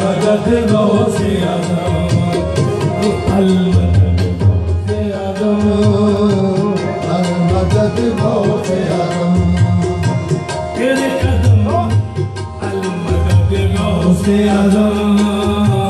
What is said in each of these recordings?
ڀڳت ڀائو گوسي آدم تيري قدم ال ڀڳت گوسي آدم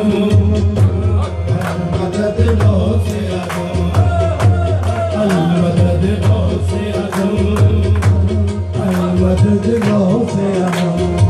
Sevdim o feyanı